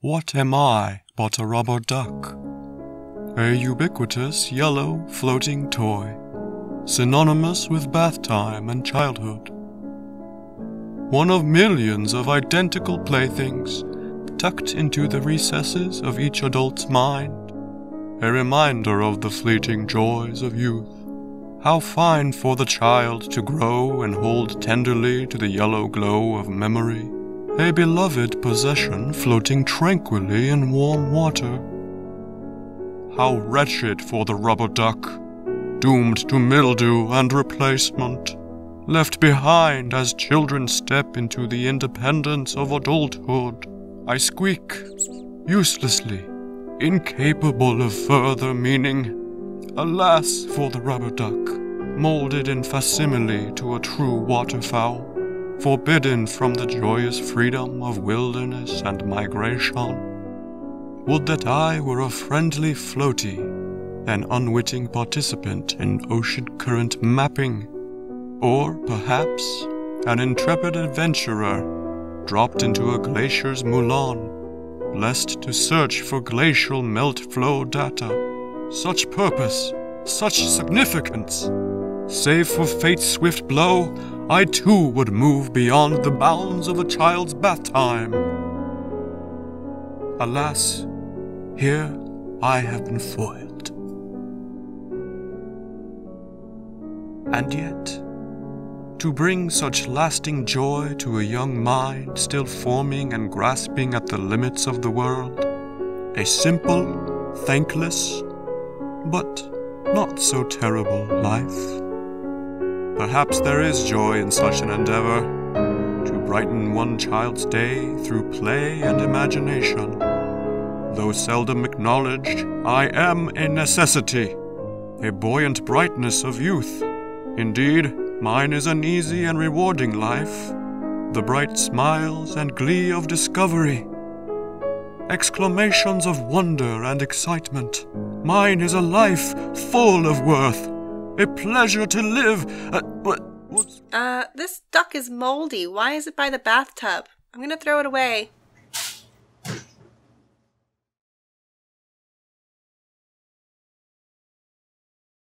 What am I but a rubber duck? A ubiquitous yellow floating toy, synonymous with bath time and childhood. One of millions of identical playthings tucked into the recesses of each adult's mind, a reminder of the fleeting joys of youth. How fine for the child to grow and hold tenderly to the yellow glow of memory a beloved possession floating tranquilly in warm water. How wretched for the rubber duck, doomed to mildew and replacement, left behind as children step into the independence of adulthood. I squeak, uselessly, incapable of further meaning. Alas for the rubber duck, molded in facsimile to a true waterfowl forbidden from the joyous freedom of wilderness and migration. Would that I were a Friendly Floatee, an unwitting participant in ocean current mapping, or perhaps an intrepid adventurer dropped into a glacier's moulin, blessed to search for glacial melt flow data. Such purpose, such significance! Save for fate's swift blow, I too would move beyond the bounds of a child's bath time. Alas, here I have been foiled. And yet, to bring such lasting joy to a young mind still forming and grasping at the limits of the world, a simple, thankless, but not so terrible life. Perhaps there is joy in such an endeavor to brighten one child's day through play and imagination. Though seldom acknowledged, I am a necessity, a buoyant brightness of youth. Indeed, mine is an easy and rewarding life, the bright smiles and glee of discovery. Exclamations of wonder and excitement. Mine is a life full of worth a pleasure to live. Uh, what? What's... Uh, this duck is moldy. Why is it by the bathtub? I'm gonna throw it away.